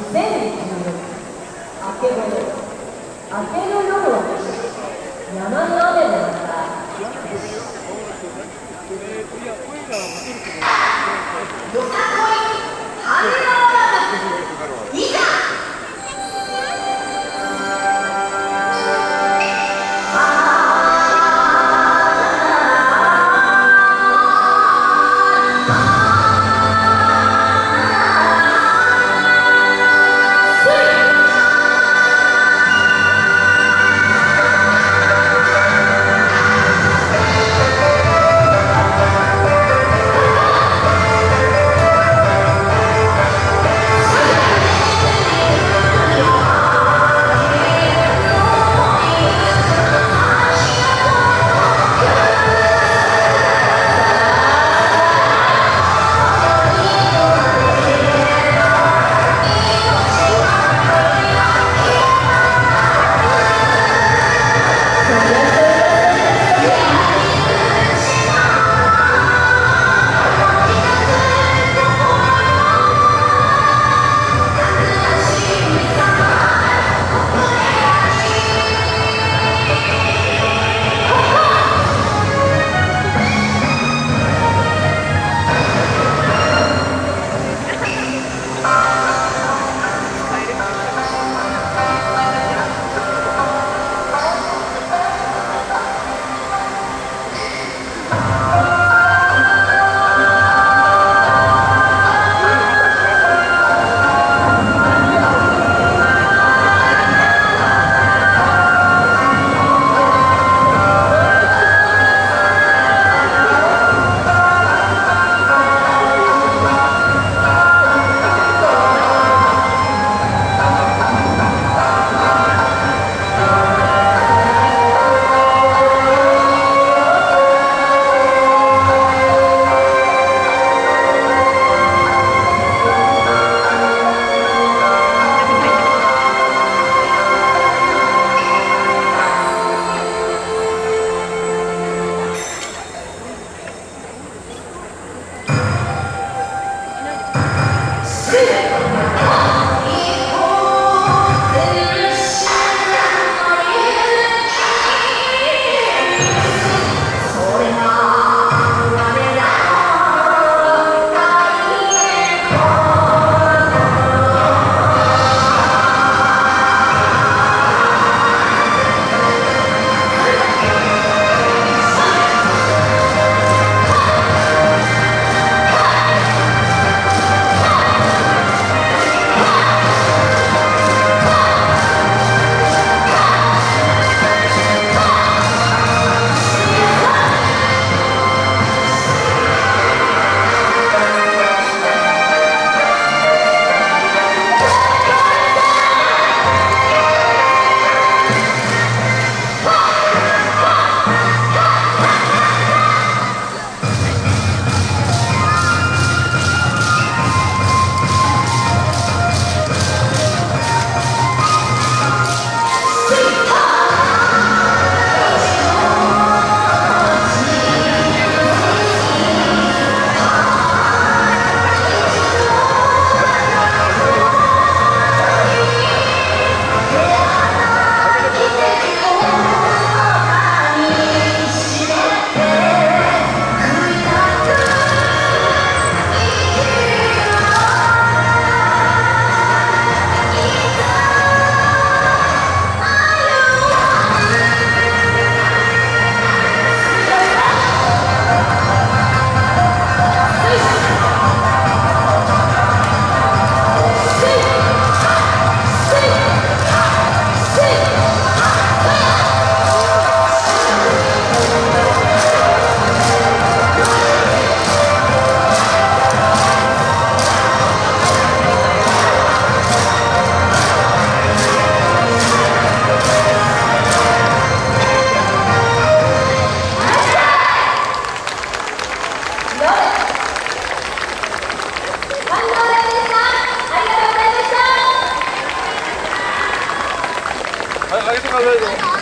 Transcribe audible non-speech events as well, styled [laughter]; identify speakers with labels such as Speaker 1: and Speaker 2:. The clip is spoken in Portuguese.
Speaker 1: け Spirit. [laughs] Olha que beleza.